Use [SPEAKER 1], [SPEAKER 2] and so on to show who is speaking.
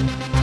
[SPEAKER 1] Bye.